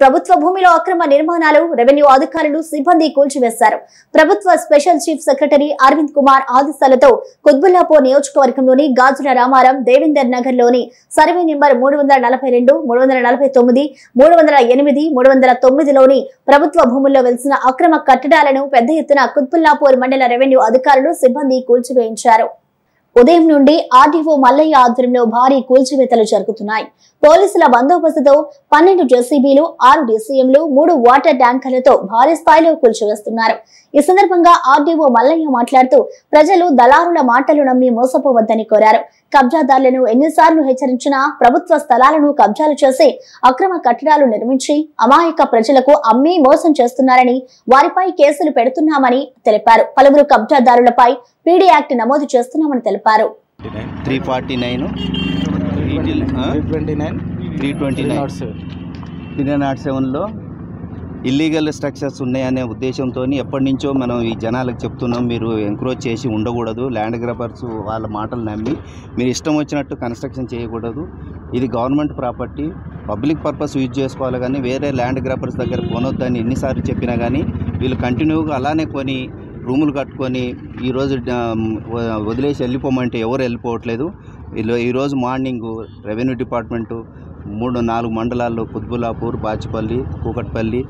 ప్రభుత్వ భూమిలో అక్రమ నిర్మాణాలు రెవెన్యూ అధికారులు సిబ్బంది కూల్చివేశారు. ప్రభుత్వ special chief secretary Arvind Kumar ఆదేశాలతో కుత్బుల్లాపూర్ నియోజకవర్గంలోని గాజుల రామారం దేవేందర్ నగర్లోని సర్వే నెంబర్ మూడు వందల నలభై రెండు మూడు వందల నలభై తొమ్మిది మూడు వందల ఎనిమిది మూడు వందల తొమ్మిదిలోని ప్రభుత్వ భూముల్లో వెలిసిన అక్రమ కట్టడాలను పెద్ద ఎత్తున కుత్బుల్లాపూర్ మండల రెవెన్యూ అధికారులు సిబ్బంది కూల్చివేయించారు. ఉదయం నుండి ఆర్డీఓ మల్లయ్య ఆధ్వర్యంలో భారీ కూల్చివేతలు జరుగుతున్నాయి. పోలీసుల బందోబస్తుతో పన్నెండు జెసిబీలు ఆరు డీసీఎంలు మూడు వాటర్ ట్యాంకర్లతో భారీ స్థాయిలో కూల్చివేస్తున్నారు. ఈ సందర్భంగా ఆర్డీఓ మల్లయ్య మాట్లాడుతూ ప్రజలు దళారుల మాటలు నమ్మి మోసపోవద్దని కోరారు. కబ్జాదారులను ఎన్నిసార్లు హెచ్చరించినా ప్రభుత్వ స్థలాలను కబ్జాలు చేసి అక్రమ కట్టడాలు నిర్మించి అమాయక ప్రజలకు అమ్మి మోసం చేస్తున్నారని వారిపై కేసులు పెడుతున్నామని తెలిపారు. పలువురు కబ్జాదారులపై పీడీ యాక్ట్ నమోదు చేస్తున్నామని తెలిపారు. Three forty nine. Twenty nine three twenty nine. Three not సెవెన్లో ఇల్లీగల్ స్ట్రక్చర్స్ ఉన్నాయనే ఉద్దేశంతో ఎప్పటి నుంచో మనం ఈ జనాలకు చెప్తున్నాం మీరు ఎంక్రోచ్ చేసి ఉండకూడదు ల్యాండ్ గ్రాబర్స్ వాళ్ళ మాటలు నమ్మి మీరు ఇష్టం వచ్చినట్టు కన్స్ట్రక్షన్ చేయకూడదు. ఇది government property public purpose use చేసుకోవాలి కానీ వేరే ల్యాండ్ గ్రాబర్స్ దగ్గర కొనొద్దని ఎన్నిసార్లు చెప్పినా కానీ వీళ్ళు కంటిన్యూగా అలానే కొని రూములు కట్టుకొని ఈరోజు వదిలేసి వెళ్ళిపోమంటే ఎవరు వెళ్ళిపోవట్లేదు. వీళ్ళు ఈరోజు మార్నింగ్ రెవెన్యూ డిపార్ట్మెంటు మూడు నాలుగు మండలాల్లో కుత్బులాపూర్ బాచిపల్లి కూకట్పల్లి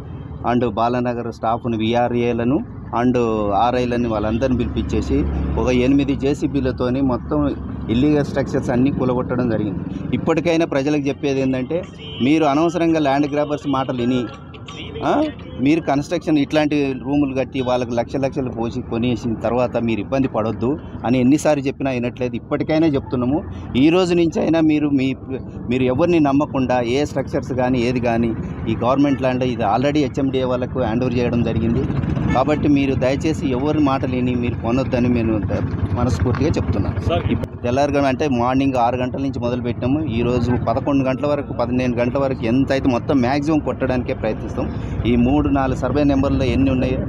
అండ్ బాలనగర్ స్టాఫ్ను విఆర్ఏలను అండ్ ఆర్ఐలని వాళ్ళందరిని పిలిపించేసి ఒక ఎనిమిది జేసీబీలతోని మొత్తం ఇల్లీగల్ స్ట్రక్చర్స్ అన్నీ కూలగొట్టడం జరిగింది. ఇప్పటికైనా ప్రజలకు చెప్పేది ఏంటంటే మీరు అనవసరంగా ల్యాండ్ గ్రాబర్స్ మాటలు విని మీరు కన్స్ట్రక్షన్ ఇట్లాంటి రూములు కట్టి వాళ్ళకి లక్ష లక్షలు పోసి కొనేసిన తర్వాత మీరు ఇబ్బంది పడొద్దు అని ఎన్నిసార్లు చెప్పినా వినట్లేదు. ఇప్పటికైనా చెప్తున్నాము. ఈ రోజు నుంచి అయినా మీరు మీ మీరు ఎవరిని నమ్మకుండా ఏ స్ట్రక్చర్స్ కానీ ఏది కానీ ఈ గవర్నమెంట్ ల్యాండ్ ఇది ఆల్రెడీ హెచ్ఎండిఏ వాళ్ళకు హ్యాండ్ ఓవర్ చేయడం జరిగింది. కాబట్టి మీరు దయచేసి ఎవరి మాటలేని మీరు కొనొద్దని నేను మనస్ఫూర్తిగా చెప్తున్నాను. తెల్లారుగా అంటే మార్నింగ్ ఆరు గంటల నుంచి మొదలు పెట్టాము పదకొండు గంటల వరకు పదిహేను గంటల వరకు ఎంత అయితే మొత్తం మ్యాక్సిమం కొట్టడానికే ప్రయత్నిస్తాం. ఈ మూడు నాలుగు సర్వే నెంబర్లో ఎన్ని ఉన్నాయో?